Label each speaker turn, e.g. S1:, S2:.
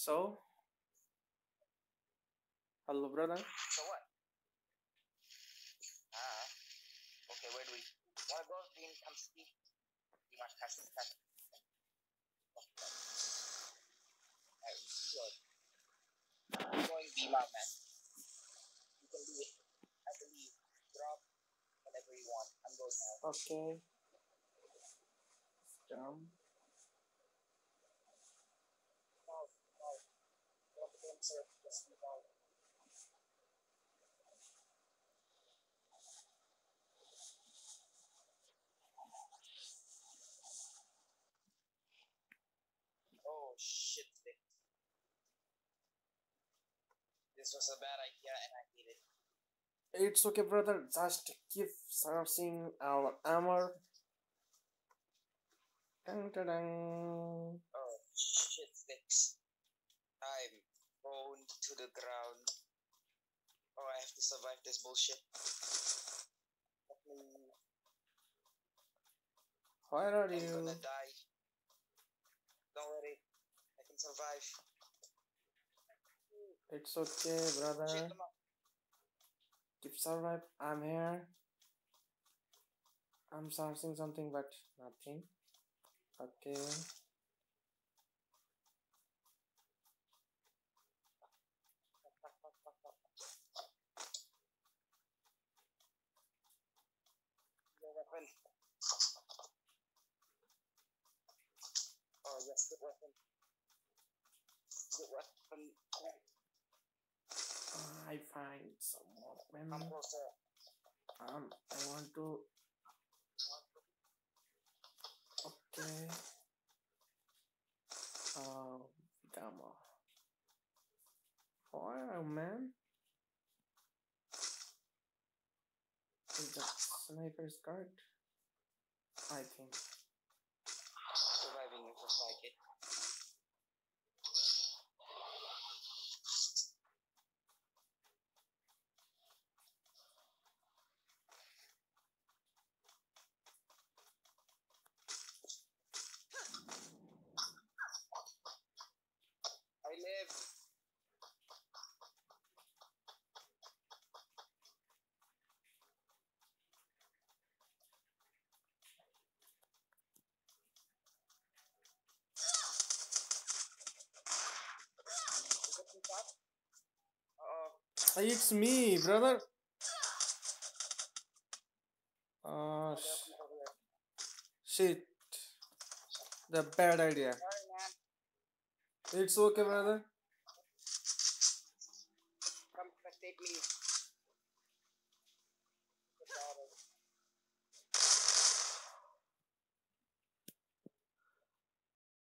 S1: So, hello, brother.
S2: So what? Ah. Okay, where do we wanna go? Dean, come see. You must stuff. Alright, you. I'm going beam out, man. You can do it. I believe. Drop whenever you want. I'm going now.
S1: Okay. Jump.
S2: This was a bad idea and I hate it.
S1: It's okay, brother. Just keep searching our armor. Dun, dun, dun.
S2: Oh shit, Vix. I'm prone to the ground. Oh, I have to survive this bullshit.
S1: Where are
S2: I'm
S1: you?
S2: gonna die. Don't worry, I can survive.
S1: It's okay, brother. Keep survive. I'm here. I'm searching something, but nothing. Okay.
S2: Weapon. Oh yes, good weapon. Good weapon.
S1: I find some more men. Um, I want to. Okay. Oh, gamma. Wow, man. Is that sniper's card? I think.
S2: Surviving looks like it. Live.
S1: It's me, brother. Oh, sh- shit. The bad idea. It's okay, brother.
S2: Come take me.